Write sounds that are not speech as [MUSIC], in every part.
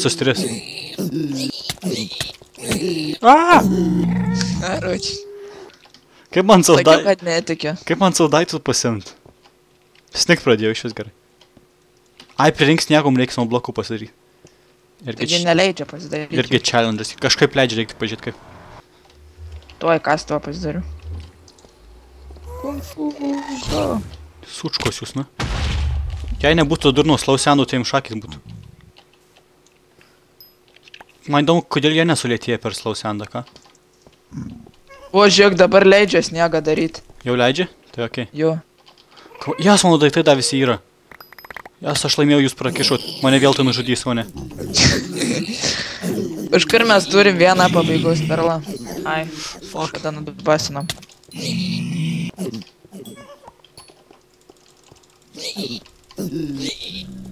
Visus tris. A! Karoči. Kaip man savo Sakiau, daiktus... kad netikiu. Kaip man savo daiktus pasimt? Snik pradėjau iš vis gerai. Ai, pririnks sniegom reikia savo blokų pasidaryti. Irgi, Taigi neleidžia pasidaryti. irgi challenge'as. Kažkaip leidžia, reikia pažiūrėti kaip. Tuoj kas tuo pasidariu. Kung fu go. Sučkos jūs, na. Jei nebūtų durnos lausianų, tai jums šakis būtų. Man įdomu, kodėl jie nesulėtėja per slausiandą, ką? O žiūrėk, dabar leidžia sniegą daryti. Jau leidžia? Tai okei. Okay. Ko- Jas, mano daiktai dar visi yra. Jas, aš laimėjau, jūs prakišot. Mane vėl tai nužudys, o ne. [LAUGHS] Iš kur mes turim vieną pabaigos perlą? Ai, Fuck. kada nubasinam.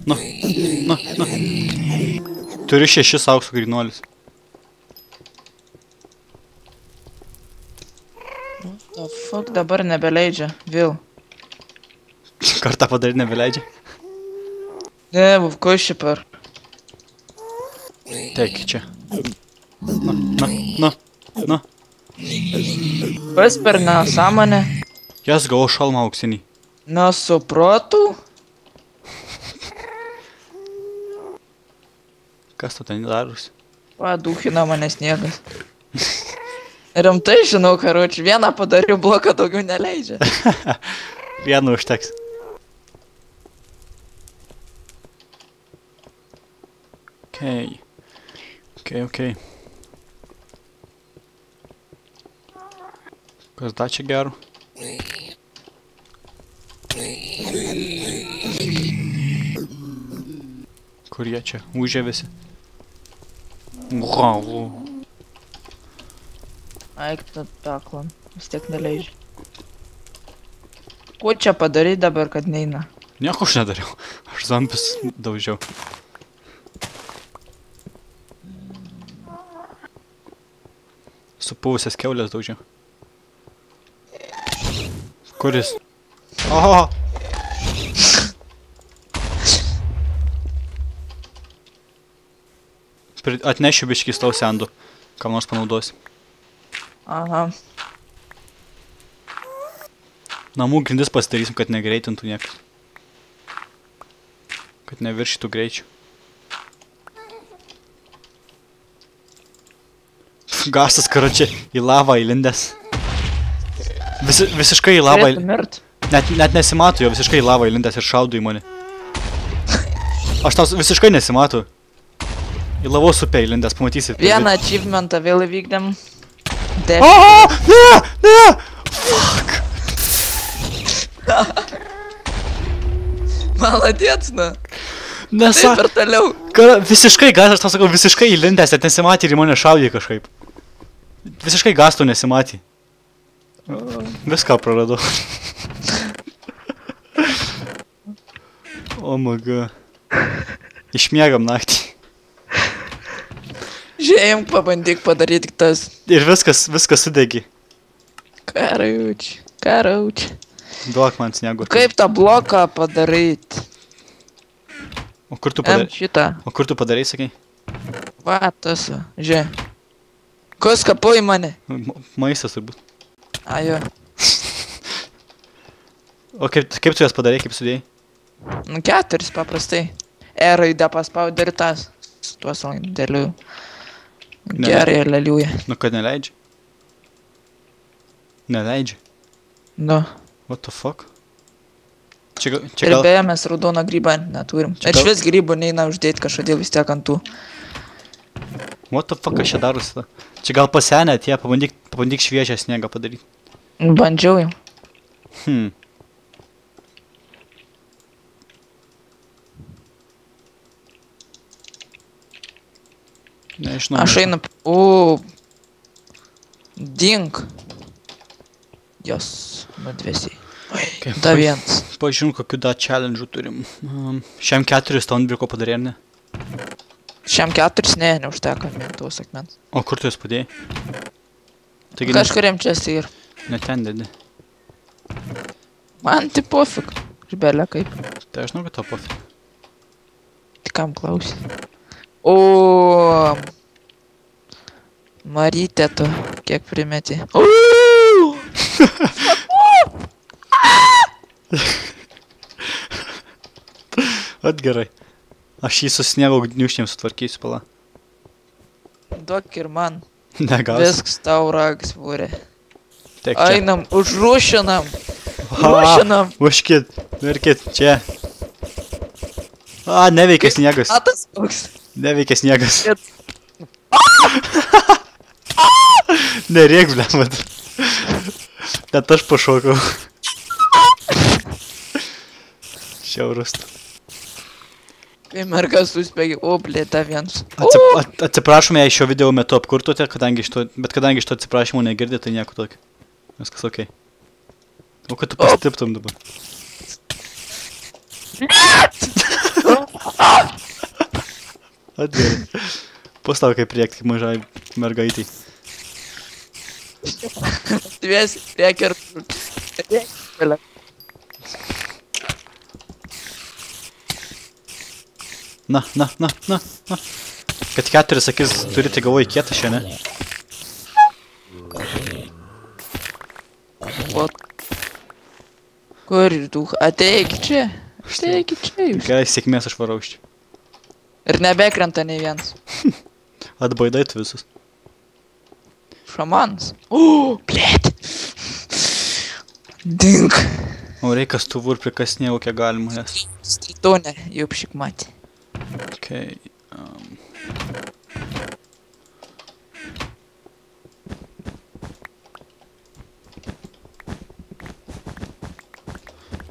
Na, na, na. Turiu šešis aukso grinuolis. O fuck, dabar nebeleidžia. Vėl. [LAUGHS] Kartą padaryti nebeleidžia. Ne, ko šį per. Teik čia. Na, na, na, na. Kas per nesąmonę? Jas gavau šalmą auksinį. Nesuprotų? Kas tu ten darosi? Padūkina mane sniegas. Rimtai žinau, karoči, vieną padariau bloką, daugiau neleidžia. [LAUGHS] Vienu užteks. Okei. Okei, okei. Kas dar čia gero? Kur jie čia? Užė visi. Wow. Eik, tu peklon. Vis tiek neleidžia. Ko čia padarai dabar, kad neina? Nieko aš nedariau. Aš zombis daužiau. Supuvusias keulės daužiau. Kuris? Oho! Atnešiu biškį stau sendų. Kam nors panaudosi. Aha. Namų grindis pasidarysim, kad negreitintų niekas. Kad neviršytų greičių. [LAUGHS] Gastas, karočią, į lavą įlindęs. Visi, visiškai į lavą, mirt. net, net nesimato jo, visiškai į lavą įlindęs ir šaudo į mane. Aš tau visiškai nesimato. Į lavos upę įlindęs, pamatysi. Vieną achievementą vėl įvykdėm. Def. O, ne, ne! [LAUGHS] Maladėts, na. Nesa, Taip ir toliau. Kara, visiškai gas, aš tau sakau, visiškai įlindęs, net nesimatė ir į mane šaudė kažkaip. Visiškai gastų nesimatė. Viską praradau. [LAUGHS] o maga. Išmiegam naktį. Žiūrėjim, pabandyk padaryti tas. Ir viskas, viskas sudegi. Karauč. Karauč. Duok man sniego. Kaip tą bloką padaryti? O kur tu padarai? šitą. O kur tu padarai, sakai? Va, tas. Žiūrėk. Kas kapoji mane? Ma- Maistas turbūt. Ajo. O kaip, kaip tu jas padarai, kaip sudėjai? Nu, keturis paprastai. E raidę paspaudė ir tas. Su tuo sandėliu. Ne. Gerai, leliuja. Nu, kad neleidžia. Neleidžia. Nu. What the fuck? Čia, gal- čia Ir gal... beje, mes raudoną grybą neturim. Čia Ir gal- švis grybų neina uždėti kažkodėl vis tiek ant tų. What the fuck, kas čia darosi? tada? Čia gal pasenę tie, pabandyk, pabandyk šviežią sniegą padaryti. Bandžiau jau. Hmm. Nežinau. Aš einu. O. Dink. Jos. Nudvėsiai. Kaip Da vienas. Pažiūrėm, kokiu da challenge turim. Um, šiam keturis tonbriko padarė, ar ne? Šiam keturis, ne, neužteko mintų sakmens. O kur tu jas padėjai? Taigi, Kažkuriam čia esi ir. ne ten dedi. Man tai pofik. Žbelė kaip. Tai aš žinau, kad to pofik. Tik kam klausi. O. Marytė tu, kiek primeti. At gerai. Aš jį su sniego gniušnėm sutvarkysiu pala. Duok ir man. Negausiu. Viskas tau ragas būrė. Einam, užrušinam. Ha, Ruošinam. Užkit, virkit, čia. A, neveikia sniegas. Atas koks. Neveikia sniegas. [LAUGHS] Nerėk, blemat. Net aš pašokau. Šiaurus. Kai mergas suspėgi, o blėta vienas. Atsip, at, atsiprašome, jei šio video metu apkurtote, kadangi šito, bet kadangi šito atsiprašymo negirdė, tai nieko tokio. Viskas ok. O kad tu pastiptum dabar. [LAUGHS] Atgerai. Pustau kaip priekti, mažai mergaitai. Dvies, priek ir... Na, na, na, na, na. Kad keturis akis turite galvoj kietą šiandien. Vat. Kur tu? Ateik čia. Ateik čia. Gerai, sėkmės aš varau iš čia. Ir nebekrenta nei vienas. [LAUGHS] Atbaidai tu visus. Šamanas. O, blėt. Dink. O reikia stuvų ir prikasnėjau, kiek galima jas. Stritonė, jau pšik matė. Okay. Um.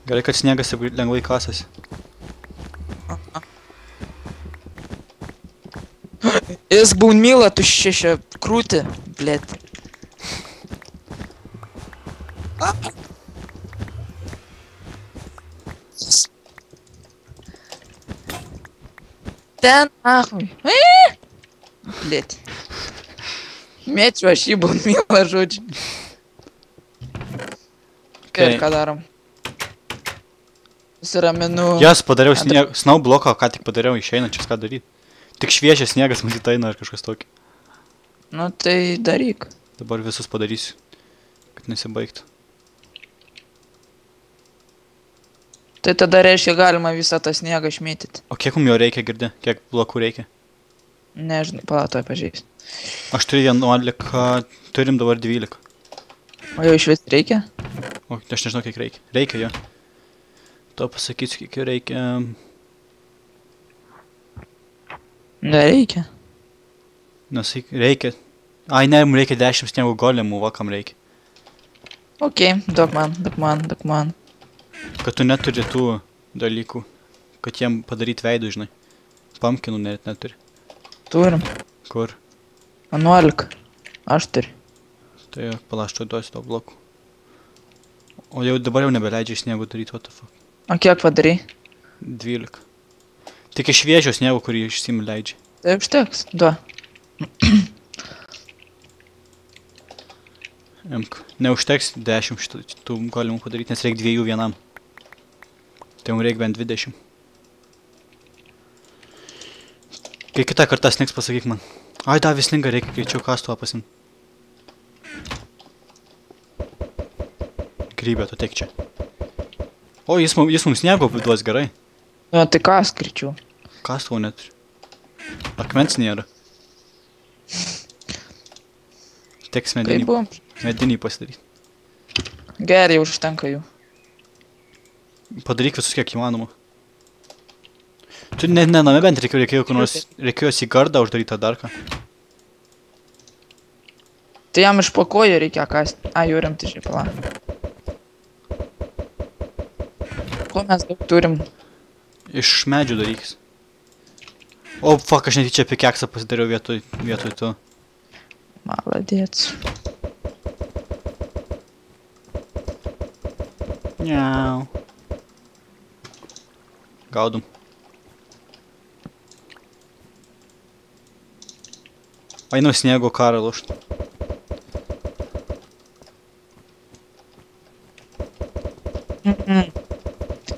Gerai, kad sniegas lengvai kasasi. Jis būnmyla tuščia šią krūtį, blėt. Ten, ahui. Blėt. Mėčiu aš jį būnmylą, žodžiu. Okay. Ir ką darom? Nusiraminu. Jas padariau Antra- snieg... snow bloką, ką tik padariau išeinančias, ką daryti. Tik šviežias sniegas matyt eina ar kažkas tokio. Nu tai daryk. Dabar visus padarysiu, kad nesibaigtų. Tai tada reiškia galima visą tą sniegą išmėtyti. O kiek mums jo reikia girdi? Kiek blokų reikia? Nežinau, palatoj pažiūrės. Aš turiu 11, turim dabar 12. O jau iš vis reikia? O aš nežinau, kiek reikia. Reikia jo. To pasakysiu, kiek jo reikia. Nereikia. Nes reikia. Ai, ne, mums reikia 10 sniego golemų, va kam reikia. Ok, duok man, duok man, duok man. Kad tu neturi tų dalykų. Kad jiem padaryti veidų, žinai. Pumpkinų net neturi. Turim. Kur? 11. Aš turiu. Tai palaštu duosiu to blokų. O jau dabar jau nebeleidžia iš sniego daryti, what the fuck. O kiek padarai? 12. Tik iš šviežio sniego, kurį išsim leidžia. Tai užteks. Du. [CLEARS THROAT] Imk. Neužteks 10 šitų tų galimų padaryti, nes reikia dviejų vienam. Tai mums reikia bent 20. Kai kitą kartą snigs pasakyk man. Ai, da, vis sninga, reikia greičiau kastuvą pasim. Grybė, tu tek čia. O, jis, jis mums sniego duos gerai. Nu, tai ką skaičiu? Kastuvo neturi. Akmens nėra. Teks Kaip medinį, buvo? medinį pasidaryti. Gerai, užtenka jų. Padaryk visus kiek įmanoma. Tu ne, ne name bent reikėjo, reikėjo, kur nors, reikėjo į gardą uždaryti ar dar ką. Tai jam iš pakojo reikia kasti. A, jau rimtai šiaip pala. Ko mes daug turim? Iš medžių darykis. O, fuck, aš netyčia pikeksą pasidariau vietoj, vietoj to. Maladėts. Niau. Gaudom. Einu sniego karą lušt. Mm-mm.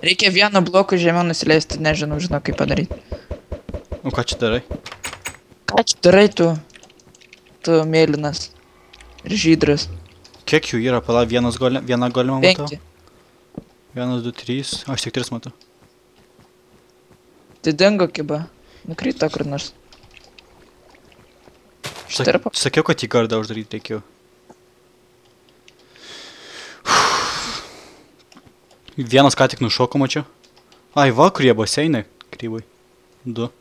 Reikia vienu bloku žemiau nusileisti, nežinau, žinau kaip padaryti. O ką čia darai? Ką čia darai tu? Tu mėlynas. Ir žydras. Kiek jų yra, pala, vienas golem, vieną golemą matau? Penki. Vienas, du, trys, aš tik tris matau. Tai dingo kiba. Nukrito kur nors. Štarpa. sakiau, kad į gardą uždaryti reikėjo. Vienas ką tik nušoko, mačiau. Ai, va, kurie baseinai. Krybai. Du.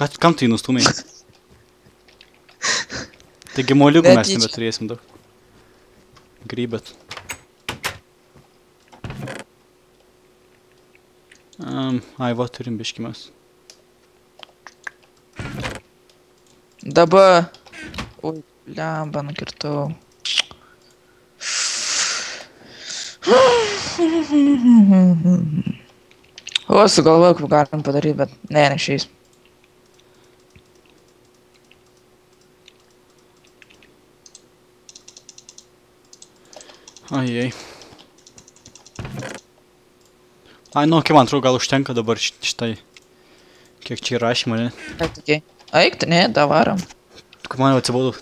Ką, kam tai nustumai? Taigi moliukų mes nebeturėsim daug. Grybet. Um, ai, va, turim biškimas. Dabar. Ui, lemba, nukirtau. O, sugalvojau, kaip galim padaryti, bet ne, neišeis. Ai, ai. Nu, kaip man atrodo, gal užtenka dabar ši- šitai. Kiek čia įrašymo, ne? Ai, tokiai. Eik, ne, davarom. Kaip man jau atsibodo.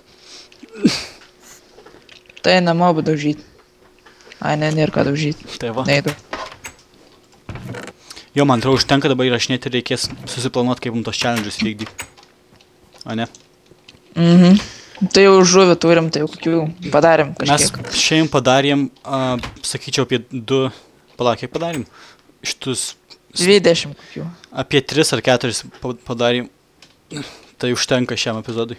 Tai namo daužyti. Ai, ne, nėra ką daužyti. Tai va. Neidu. Jo, man atrodo, užtenka dabar įrašinėti ir reikės susiplanuoti, kaip mums tos challenges vykdyti. A ne? Mhm. Tai jau žuvį turim, tai jau kokių padarėm Mes kažkiek. šiandien padarėm, uh, sakyčiau, apie du... Palauk, kiek padarėm? Šitus 20 kokių. apie 3 ar 4 padarėm. Tai užtenka šiam epizodui.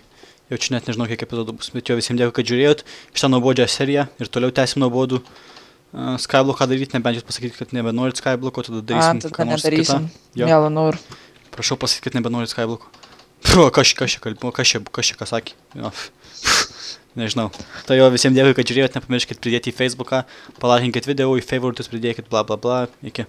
Jau čia net nežinau, kiek epizodų bus, bet jo visiems dėkui, kad žiūrėjot šitą nuobodžią seriją ir toliau tęsim nuobodų uh, Skyblocką daryti, nebent jūs pasakyti, kad nebenorit Skyblocko, tada A, darysim tada ką nors nedarysim. Jo. Mielą noriu. Prašau pasakyti, kad nebenorit Skyblocko. Puh, kas čia, kalbėjo, kas čia, kas čia ką sakė. Jo. Nežinau. Tai jo visiems dėkui, kad žiūrėjot, nepamirškit pridėti į Facebooką, palaikinkit video, į favoritus pridėkit, bla bla bla. Iki.